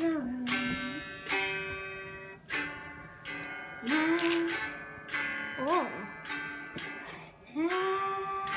Oh.